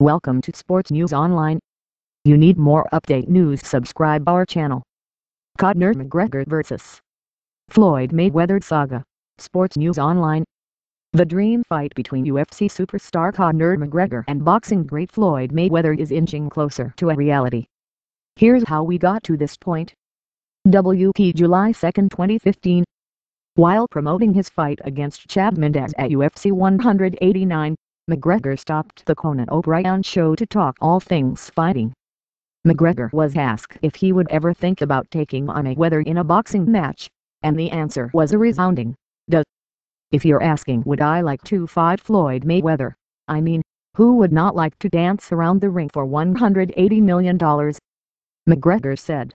Welcome to Sports News Online. You need more update news subscribe our channel. Conor McGregor vs. Floyd Mayweather Saga. Sports News Online. The dream fight between UFC superstar Conor McGregor and boxing great Floyd Mayweather is inching closer to a reality. Here's how we got to this point. WP July 2, 2015. While promoting his fight against Chad Mendes at UFC 189, McGregor stopped the Conan O'Brien show to talk all things fighting. McGregor was asked if he would ever think about taking on Mayweather in a boxing match, and the answer was a resounding, does. If you're asking would I like to fight Floyd Mayweather, I mean, who would not like to dance around the ring for $180 million? McGregor said,